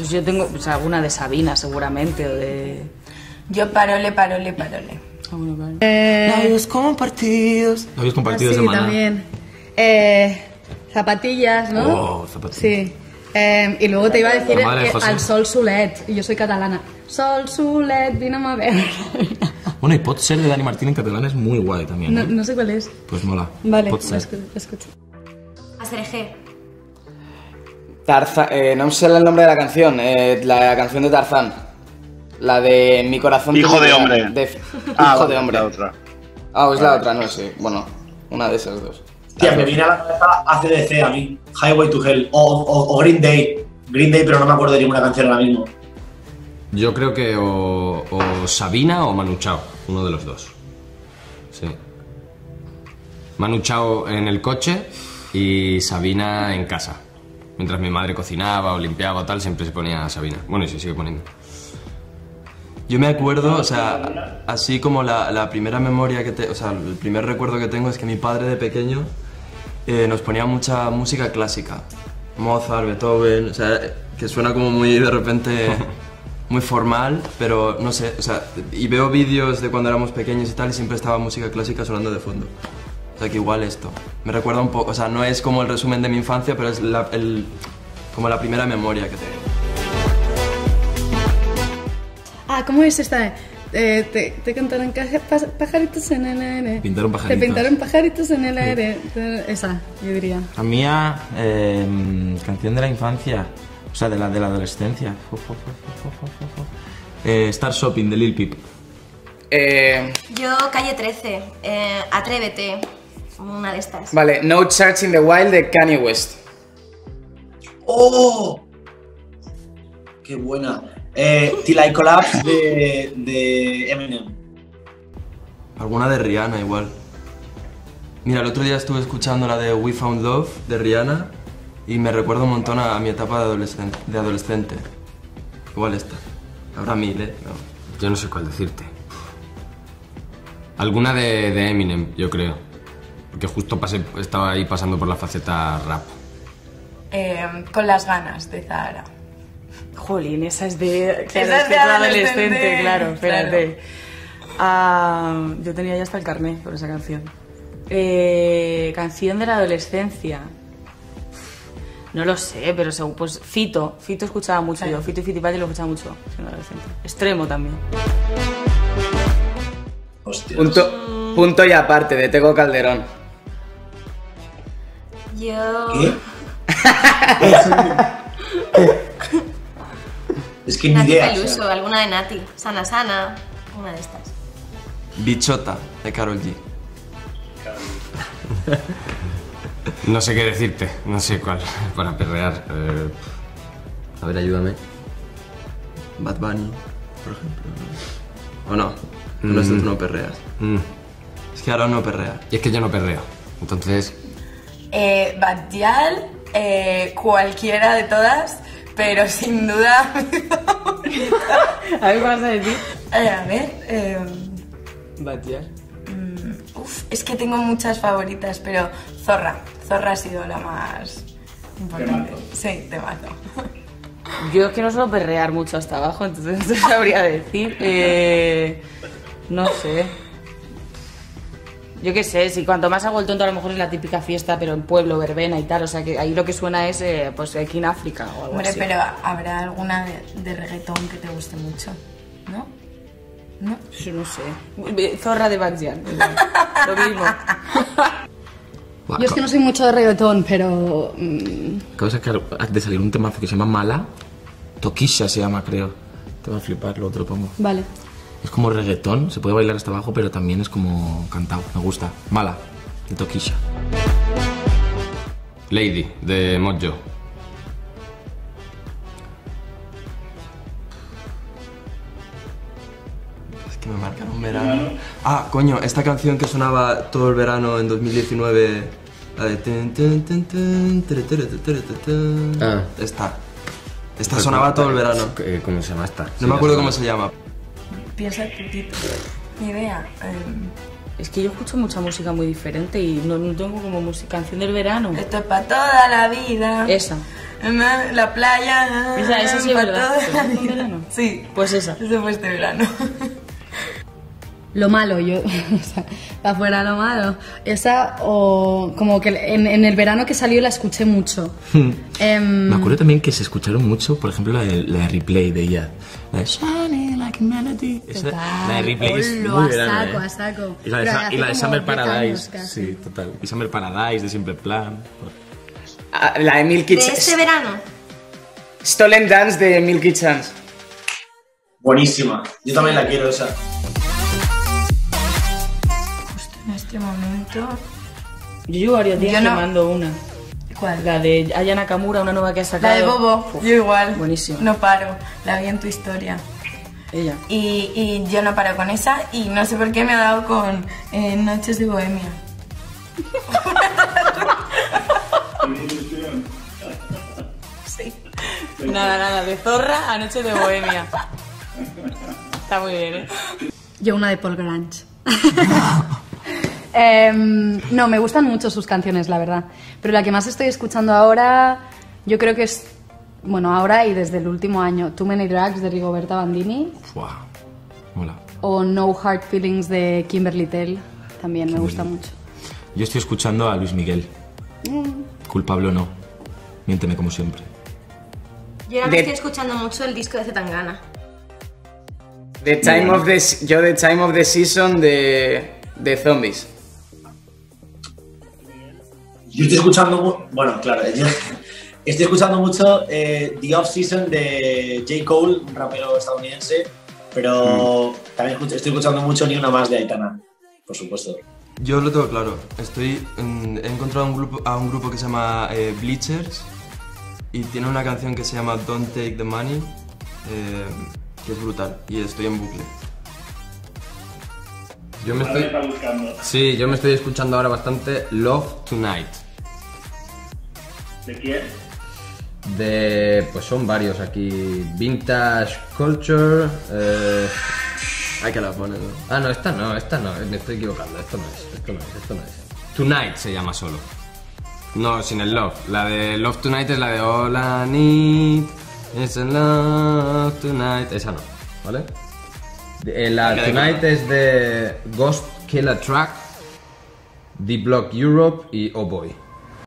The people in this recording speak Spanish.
Pues yo tengo pues, alguna de Sabina, seguramente, o de. Yo parole, parole, parole. Ah, bueno, claro. Labios compartidos. Labios compartidos sí, de Maná. también. Eh, zapatillas, ¿no? Oh, zapatillas. Sí. Eh, y luego te iba a decir La eh, al sol solet, y yo soy catalana. Sol solet, vine a ver. Bueno, y Pot Ser de Dani Martín en catalán es muy guay también. No, ¿eh? no sé cuál es. Pues mola. Vale, lo escucho. Aserejé. Tarzán, eh, no sé el nombre de la canción, eh, la canción de Tarzán. La de Mi corazón. Hijo de hombre. de- Ah, hijo de hombre. la otra. Ah, es la otra, no sé. Bueno, una de esas dos. Tía, me viene a la cabeza ACDC a mí. Highway to Hell. O, o- o Green Day. Green Day, pero no me acuerdo de ninguna canción ahora mismo. Yo creo que o, o Sabina o Manu Chao, uno de los dos. Sí. Manu Chao en el coche y Sabina en casa. Mientras mi madre cocinaba o limpiaba o tal, siempre se ponía Sabina. Bueno, y se sigue poniendo. Yo me acuerdo, o sea, así como la, la primera memoria que te, o sea, el primer recuerdo que tengo es que mi padre de pequeño eh, nos ponía mucha música clásica, Mozart, Beethoven, o sea, que suena como muy de repente muy formal, pero no sé, o sea, y veo vídeos de cuando éramos pequeños y tal y siempre estaba música clásica sonando de fondo. O sea, que igual esto. Me recuerda un poco, o sea, no es como el resumen de mi infancia, pero es la, el, como la primera memoria que tengo. Ah, ¿cómo es esta? Eh, te, te cantaron pajaritos en el aire. Pintaron Te pajaritos. pintaron pajaritos en el aire. Esa, yo diría. La mía, eh, canción de la infancia, o sea, de la, de la adolescencia. Fu, fu, fu, fu, fu, fu, fu. Eh, Star Shopping de Lil Peep. Eh, Yo, calle 13. eh, atrévete. Una de estas. vale, No Church in the Wild de Kanye West. ¡Oh! ¡Qué buena! Eh, Till I Collapse de, de Eminem. Alguna de Rihanna igual. Mira, el otro día estuve escuchando la de We Found Love de Rihanna y me recuerda un montón a, mi etapa de adolescente. De adolescente. Igual esta. Habrá mil, ¿eh? No. Yo no sé cuál decirte. Alguna de, de Eminem, yo creo. Porque justo pasé, estaba ahí pasando por la faceta rap. Eh, con las ganas de Zahara. Jolín, esa es de. Claro, Esa es es de que era adolescente, claro, espérate. Ah, yo tenía ya hasta el carnet por esa canción. Eh, canción de la adolescencia. No lo sé, pero según, pues Fito. Fito escuchaba mucho yo. Fito y Fitipaldi lo escuchaba mucho siendo adolescente. Extremo también. Hostia. Punto, punto y aparte, de Tego Calderón. Yo. ¿Qué? es que ni Nati idea. o Peluso, sea. alguna de Nati. Sana Sana. Una de estas. Bichota de Carol G. No sé qué decirte, no sé cuál para perrear. eh, a ver, ayúdame. Bad Bunny, por ejemplo. ¿O no? No, esto tú no perreas. Mm. Es que ahora no perrea. Y es que yo no perreo. Entonces, Eh, Badial, eh, cualquiera de todas, pero sin duda. A ver, ¿qué vas a decir? Eh, a ver, eh, Batllars. uf, es que tengo muchas favoritas, pero Zorra. Zorra ha sido la más importante. Sí, te mato. Yo es que no suelo perrear mucho hasta abajo, entonces no sabría decir. Eh, no sé. Yo qué sé, si cuanto más hago el tonto a lo mejor es la típica fiesta, pero en pueblo, verbena y tal. O sea que ahí lo que suena es eh, pues aquí en África o algo Hombre, así. pero habrá alguna de, de reggaetón que te guste mucho, ¿no? ¿No? Yo no sé. Zorra de Backyard. Lo mismo. Yo es que no soy mucho de reggaetón, pero. Acabo de sacar de salir un temazo que se llama Mala. Toquisha se llama, creo. Te va a flipar, luego te lo pongo. vale. Es como reggaetón, se puede bailar hasta abajo, pero también es como cantado. Me gusta. Mala, de Toquisha. Lady, de Mojo. Es que me marcaron verano. Ah, coño, esta canción que sonaba todo el verano en 2019. La de. ten, ten, ten. Ah. Esta. Esta sonaba todo el verano. Eh, ¿Cómo se llama esta? No me acuerdo cómo se llama. Piensa tu título. Ni idea. Eh, Es que yo escucho mucha música muy diferente y no, no tengo como música, canción del verano. Esto es para toda la vida. Esa. La playa. Esa, esa sí es pa' verdad. toda la ¿Pero es vida. verano? Sí. Pues esa. Eso fue este verano. Lo malo, yo, o sea, para afuera lo malo. Esa, o como que en, en el verano que salió la escuché mucho. Em, Me acuerdo también que se escucharon mucho, por ejemplo, la de, la de Replay de ella. La de Shiny Like a Melody. Esa- la de Replay es muy a verano, saco, ¿eh? a saco. Y la de, Sa- y la de Summer 10 años Paradise. casi. Sí, total. Y Summer Paradise de Simple Plan. Ah, La de Milky De Ch- este verano. Stolen Dance de Milky Chance. Buenísima. Yo también la quiero esa. Este momento. Yo llevo varios días Yo no- quemando una. ¿Cuál? La de Aya Nakamura, una nueva que ha La sacado. de Bobo. Yo igual. Buenísimo. No paro. La vi en tu historia. Ella. Y, y yo no paro con esa y no sé por qué me ha dado con eh, Noches de Bohemia. sí. Nada, nada, de zorra a noche de bohemia. Está muy bien, ¿eh? Yo una de Paul Grange. Em, no, me gustan mucho sus canciones, la verdad. Pero la que más estoy escuchando ahora, yo creo que es, bueno, ahora y desde el último año, Too Many Drugs de Rigoberta Bandini Fua. Mola. o No Hard Feelings de Kimberly Tell, también me gusta mucho. Yo estoy escuchando a Luis Miguel. Culpable o no. Miénteme como siempre. Yo ahora De- estoy escuchando mucho el disco de Zetangana. The Time of the, yo The Time of the Season de, de Zombies. Yo estoy escuchando, bueno, claro, yo estoy escuchando mucho eh, The Off Season de J. Cole, un rapero estadounidense, pero también escucho- estoy escuchando mucho Ni una más de Aitana, por supuesto. Yo lo tengo claro. Estoy, en- he encontrado un grupo, a un grupo que se llama eh, Bleachers y tiene una canción que se llama Don't Take the Money, eh, que es brutal y estoy en bucle. Yo me estoy. Sí, yo me estoy escuchando ahora bastante Love Tonight. ¿De quién? De. Pues son varios aquí. Vintage Culture. eh, Hay que la poner. Ah, no, esta no, esta no, me estoy equivocando. Esto no es, esto no es, esto no es. Tonight se llama solo. No, sin el Love. La de Love Tonight es la de I Need. Is a Love Tonight. Esa no, ¿vale? Eh, la Tonight es de Ghost Killer Track, The Block Europe y Oh Boy.